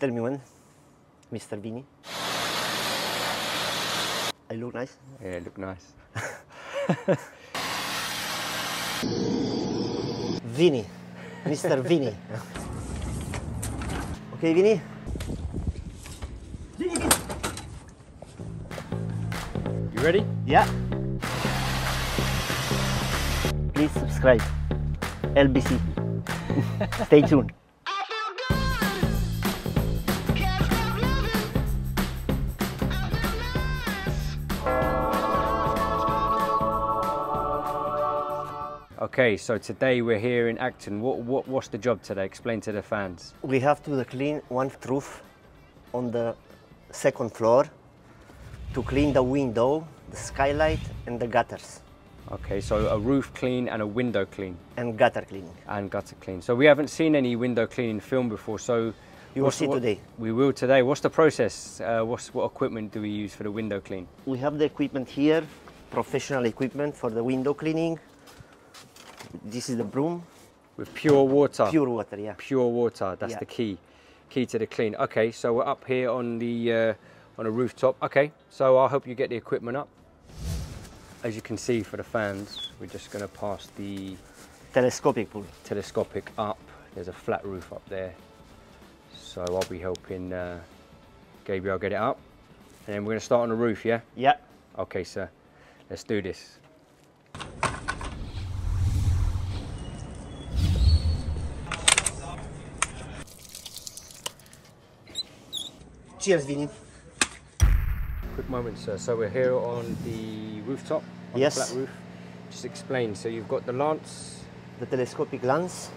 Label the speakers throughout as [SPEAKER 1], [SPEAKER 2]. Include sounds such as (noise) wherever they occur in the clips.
[SPEAKER 1] Tell me when, Mr. Vini. I look nice.
[SPEAKER 2] Yeah, look nice.
[SPEAKER 1] Vini, Mr. Vini. okay, Vini? Vini, Vini.
[SPEAKER 2] You ready?
[SPEAKER 1] Yeah. Please subscribe. LBC. (laughs) Stay tuned.
[SPEAKER 2] Okay, so today we're here in Acton. What, what what's the job today? Explain to the fans.
[SPEAKER 1] We have to clean one roof on the second floor to clean the window, the skylight, and the gutters
[SPEAKER 2] Okay, so a roof clean and a window clean
[SPEAKER 1] and gutter cleaning.
[SPEAKER 2] and gutter clean. So we haven't seen any window cleaning film before. So
[SPEAKER 1] You will see
[SPEAKER 2] what-
[SPEAKER 1] today.
[SPEAKER 2] We will today. What's the process? Uh, what's what equipment do we use for the window clean?
[SPEAKER 1] We have the equipment here, professional equipment for the window cleaning. This is the broom,
[SPEAKER 2] With pure water.
[SPEAKER 1] pure water, yeah.
[SPEAKER 2] Pure water. That's
[SPEAKER 1] Yeah.
[SPEAKER 2] the key. Key to the clean. Okay, so we're up here on the uh, on a rooftop. Okay, so I hope you get the equipment up. As you can see for the fans, we're just going to pass the
[SPEAKER 1] Telescopic pool.
[SPEAKER 2] telescopic up. There's a flat roof up there. So I'll be helping uh, Gabriel get it up. And then we're going to start on the roof, yeah?
[SPEAKER 1] Yeah.
[SPEAKER 2] Okay, sir. Let's do this.
[SPEAKER 1] Cheers, Vini.
[SPEAKER 2] Quick moment, sir. So we're here on the rooftop, on
[SPEAKER 1] Yes.
[SPEAKER 2] the flat roof. Just explain. So you've got the lance.
[SPEAKER 1] The telescopic lance.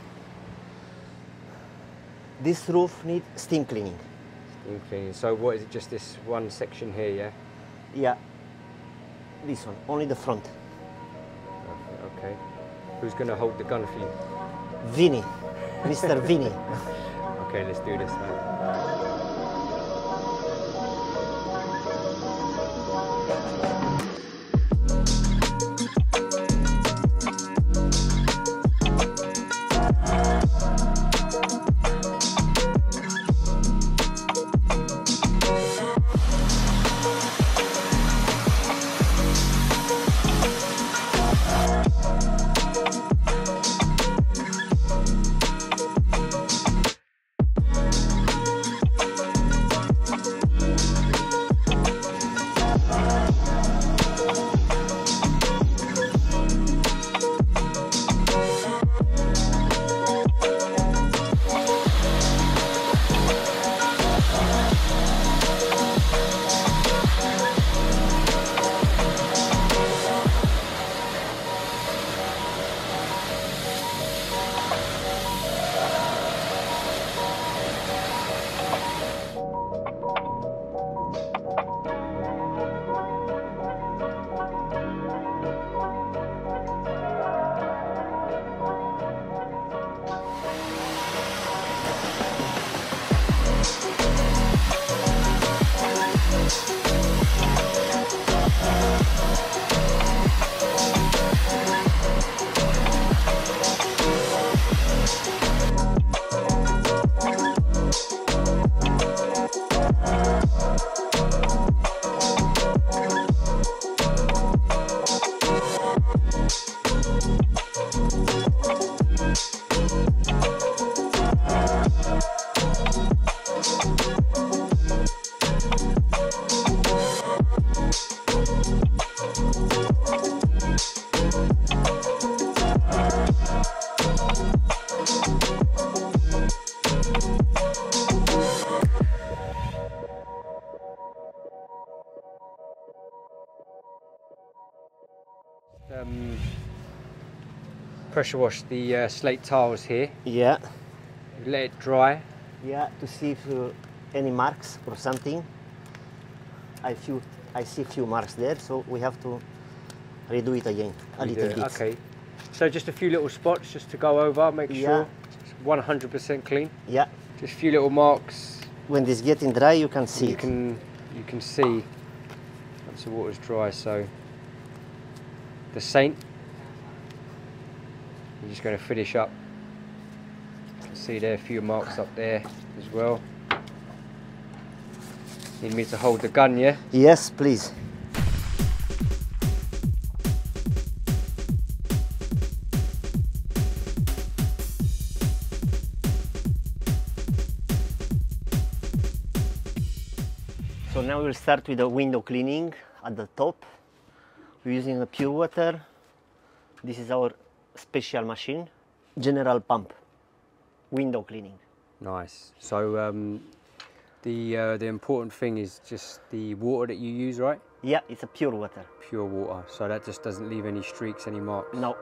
[SPEAKER 1] This roof needs steam cleaning.
[SPEAKER 2] steam cleaning. So what is it? Just this one section here, yeah?
[SPEAKER 1] Yeah. This one, only the front.
[SPEAKER 2] Okay. okay. Who's going to hold the gun for you?
[SPEAKER 1] Vini, Mr. Vini.
[SPEAKER 2] Okay, let's do this, man. Pressure wash the uh, slate tiles here.
[SPEAKER 1] Yeah.
[SPEAKER 2] Let it dry.
[SPEAKER 1] Yeah, to see if uh, any marks or something. I few, I see a few marks there, so we have to redo it again a
[SPEAKER 2] We do
[SPEAKER 1] little
[SPEAKER 2] it.
[SPEAKER 1] bit.
[SPEAKER 2] Okay. So just a few little spots just to go over, make
[SPEAKER 1] Yeah.
[SPEAKER 2] sure it's 100% clean.
[SPEAKER 1] Yeah.
[SPEAKER 2] Just a few little marks.
[SPEAKER 1] When this getting dry, you can see
[SPEAKER 2] you
[SPEAKER 1] it.
[SPEAKER 2] can you can see once the water's dry. So the saint. You're just going to finish up. You can see there a few marks up there as well. Need me to hold the gun, yeah?
[SPEAKER 1] Yes, please. So now we'll start with the window cleaning at the top. We're using a pure water. This is our special machine, general pump, window cleaning.
[SPEAKER 2] Nice. So um, the uh, the important thing is just the water that you use, right?
[SPEAKER 1] Yeah, it's a pure water.
[SPEAKER 2] Pure water. So that just doesn't leave any streaks, any marks.
[SPEAKER 1] No,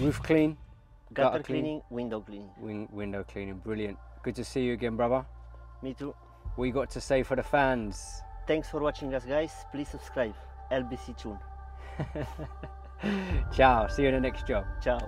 [SPEAKER 2] Roof clean.
[SPEAKER 1] gutter,
[SPEAKER 2] Gutter clean.
[SPEAKER 1] cleaning, window cleaning.
[SPEAKER 2] Win- window cleaning. Brilliant. Good to see you again, brother.
[SPEAKER 1] Me too.
[SPEAKER 2] What you got to say for the fans?
[SPEAKER 1] Thanks for watching us, guys. Please subscribe. LBC Tune. (laughs)
[SPEAKER 2] Ciao. See you in the next job.
[SPEAKER 1] Ciao.